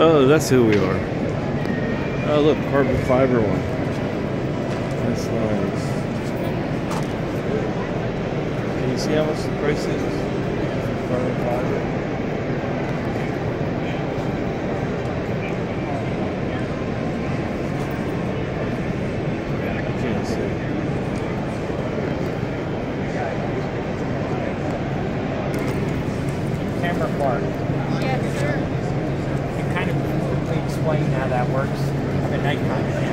Oh, that's who we are. Oh, look, carbon fiber one. That's nice. Can you see how much the price is? Carbon fiber. Can't see. Camera Quark. Yes, sir. Explain how that works at nighttime.